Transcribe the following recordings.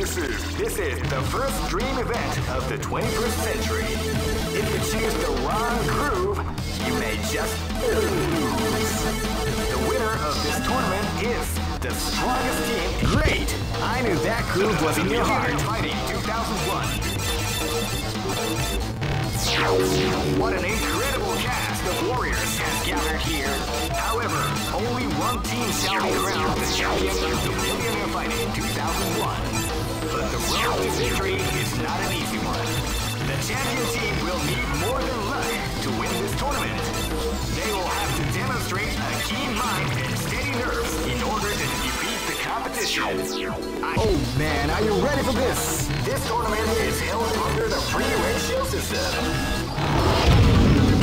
This is this is the first dream event of the 21st century. If you choose the wrong groove, you may just lose. The winner of this tournament is the strongest team. Great! I knew that groove was in your heart. Fighting 2001. What an incredible cast of warriors has gathered here. However, only one team shall be crowned the champion of the Millionaire Fighting 2001. But the road to victory is not an easy one. The champion team will need more than luck to win this tournament. They will have to demonstrate a keen mind and steady nerves in order to defeat the competition. I- Oh man, are you ready for this? this tournament is held under the free ratio system.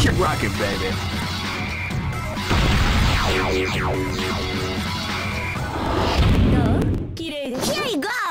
Keep rocking, baby.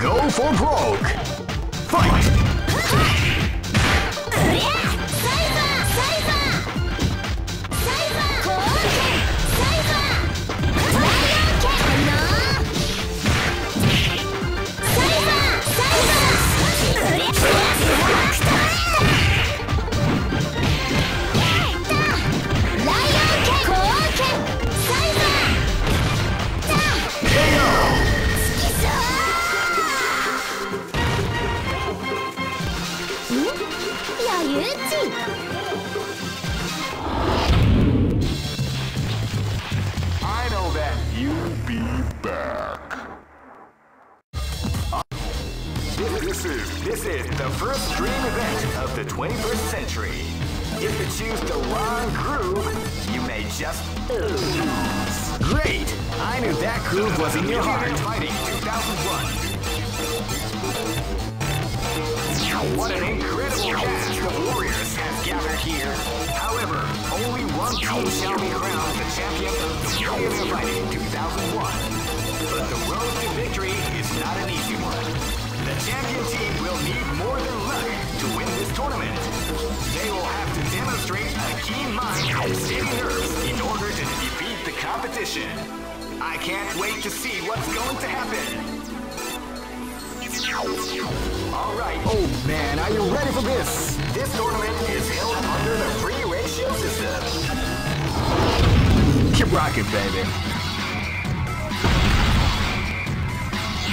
Go for broke. Fight! This is this is the first dream event of the 21st century. If you choose the wrong groove, you may just lose. Great! I knew that groove was in your heart. Fighting 2001. What an incredible cast of warriors has gathered here. However, only one team shall be crowned the champion of Millionaire Fighting 2001. But the road to victory is not an easy one. The champion team will need more than luck to win this tournament. They will have to demonstrate a keen mind and steady nerves in order to defeat the competition. I can't wait to see what's going to happen. Alright. Oh man, are you ready for this? This tournament is held under the free ratio system. Keep rocking, baby.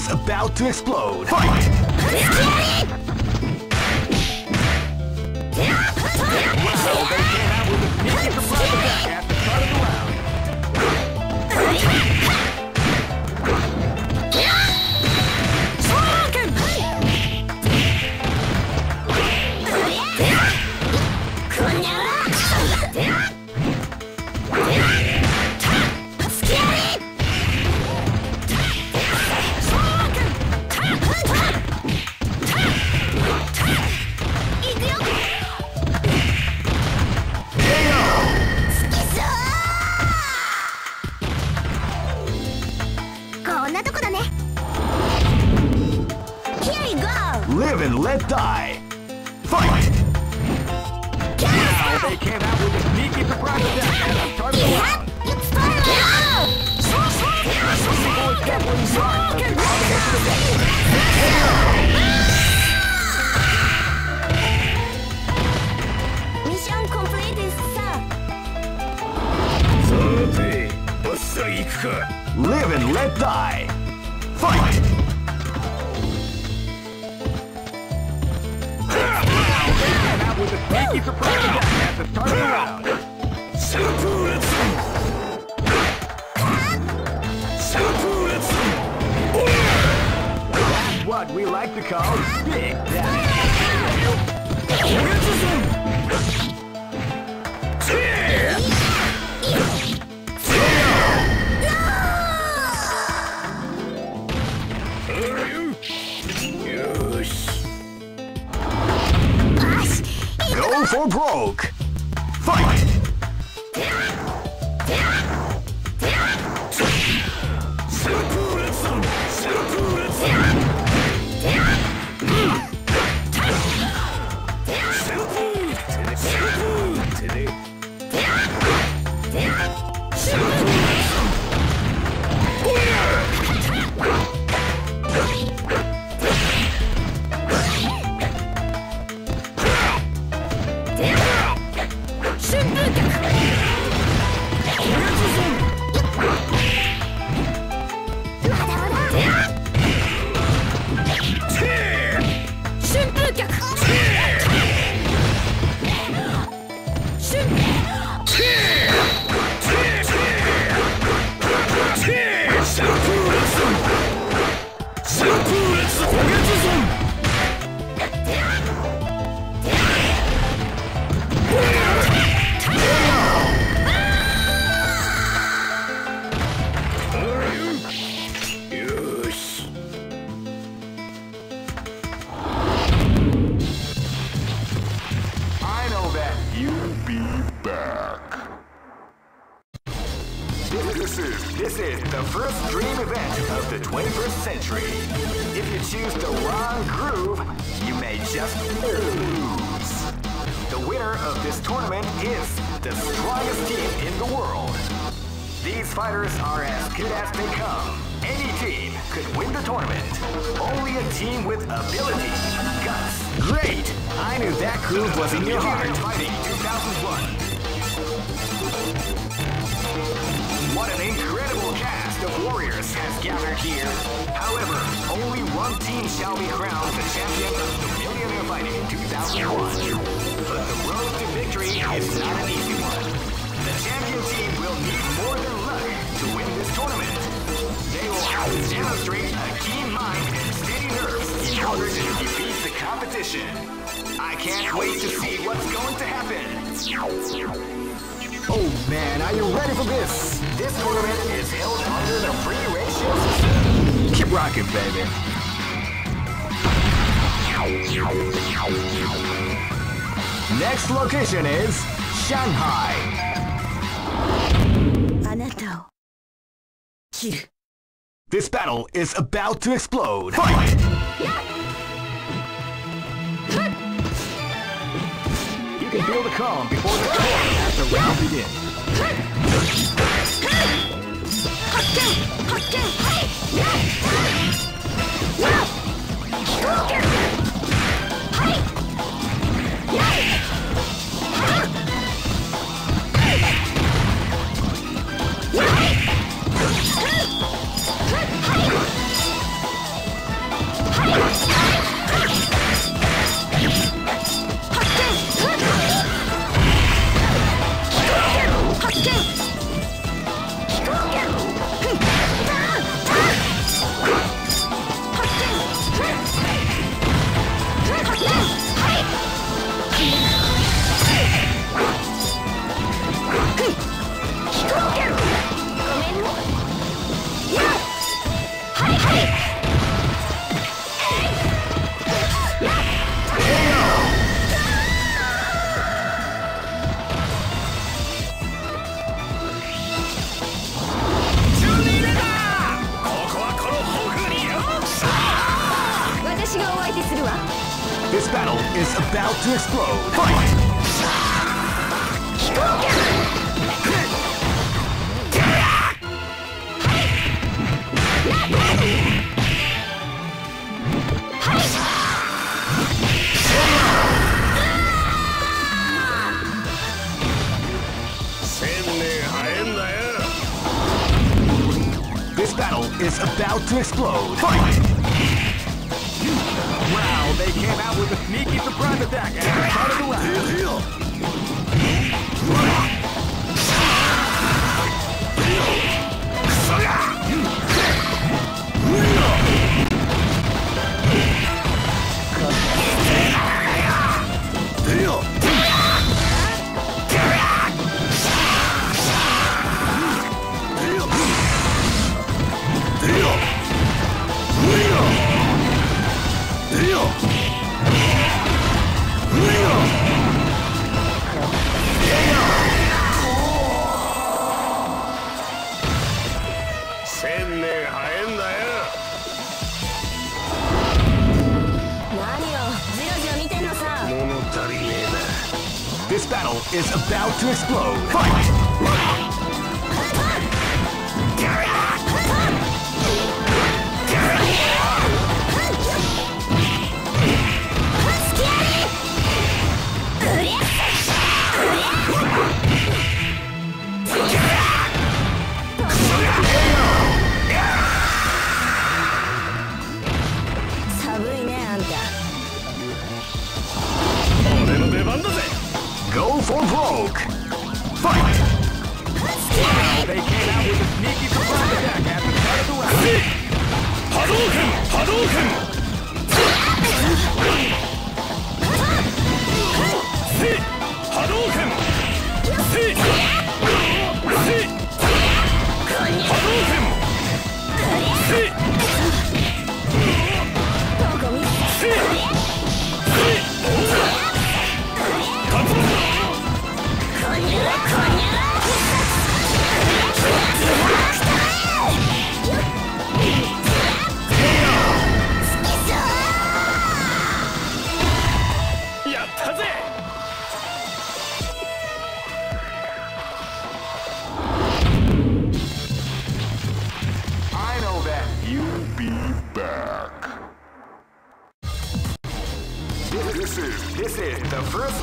Is about to explode. Fight! Wow, they came out with a sneaky surprise attack For broke. Fight! Here. However, only one team shall be crowned the champion of the Millionaire Fighting 2001. But the road to victory is not an easy one. The champion team will need more than luck to win this tournament. They will have to demonstrate a keen mind and steady nerves in order to defeat the competition. I can't wait to see what's going to happen. Oh man, are you ready for this? This tournament is held under the free system. Keep rocking, baby. Next location is Shanghai. あなたを切る This battle is about to explode. Fight! You can feel the calm before the storm as the round begins.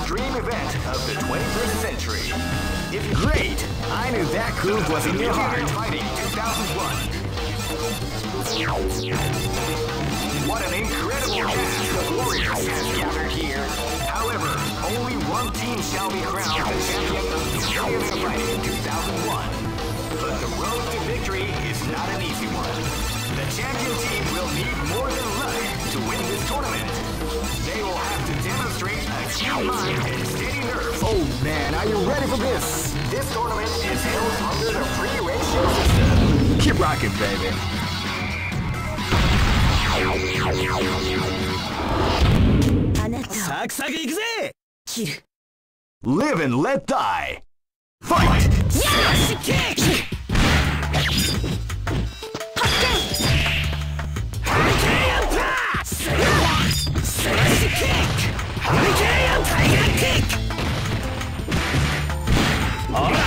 extreme event of the 21st century. If great! I knew that groove was in your heart. Fighting 2001. What an incredible cast the warriors have gathered here. However, only one team shall be crowned the champion of Guardians of Fighting 2001. But the road to victory is not an easy one. The champion team will need more than luck to win this tournament. They will have to demonstrate a keen mind and steady. Oh man, are you ready for this? This tournament is held under the free ratio system. Keep rocking, baby. Live and let die. Fight! Yes! Kick! キック。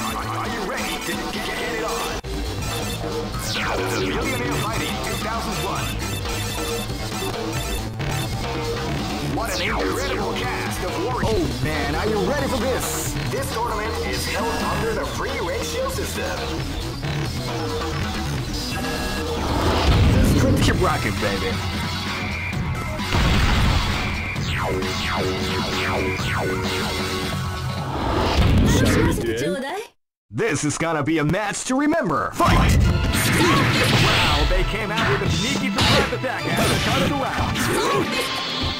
Are you ready to get, it on? Millionaire Fighting 2001. What an incredible cast of warriors. Oh man, are you ready for this? This tournament is held under the free ratio system. Keep rocking, baby. This is gonna be a match to remember. Fight! Wow, they came out with a sneaky surprise attack and started around. Zombie!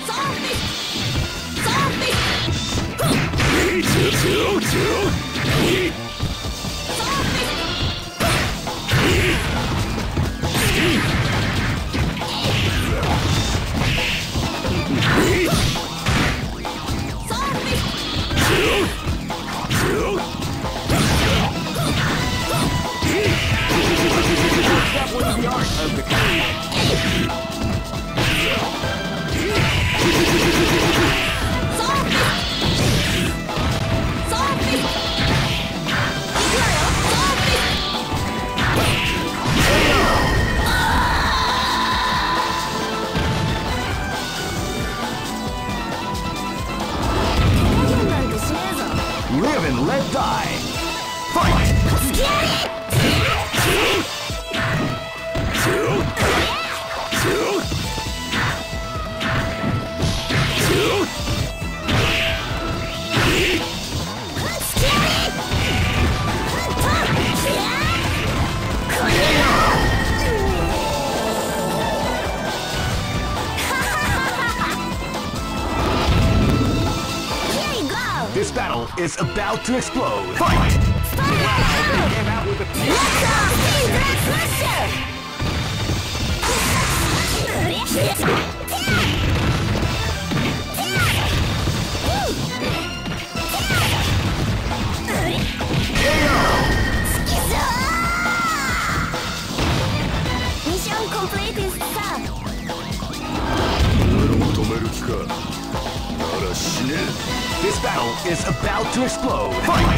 Zombie! Zombie! Zombie! Zombie! to explode. Fight!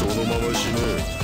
そのまま死ね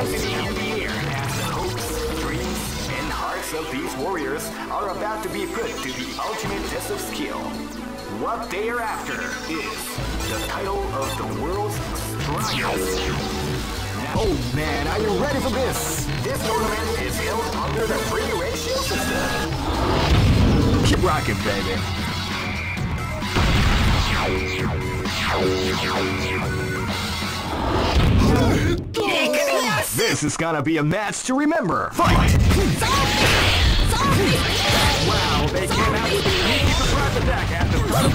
the intensity in the air as the hopes, dreams, and hearts of these warriors are about to be put to the ultimate test of skill. What they are after is the title of the world's strongest. Oh man, are you ready for this? this tournament is held under the free ratio system. Keep rocking, baby. This is gonna be a match to remember. Fight! Wow, they came out with surprise attack round.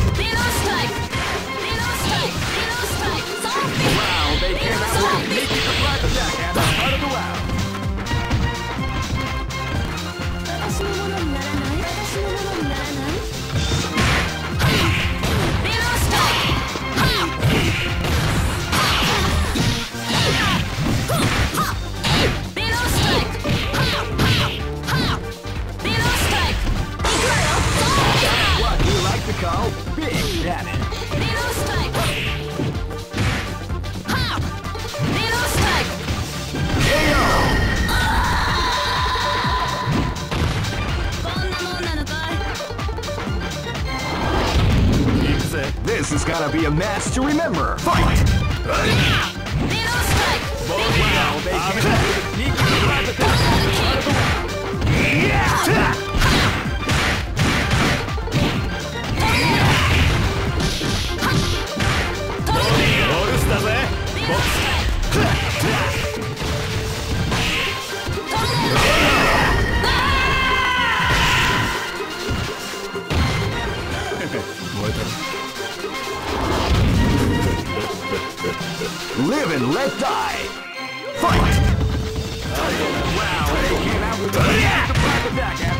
This is gonna be a match to remember. Fight! Wow, they came out Live and let die. Fight! Wow, they came out with a surprise attack at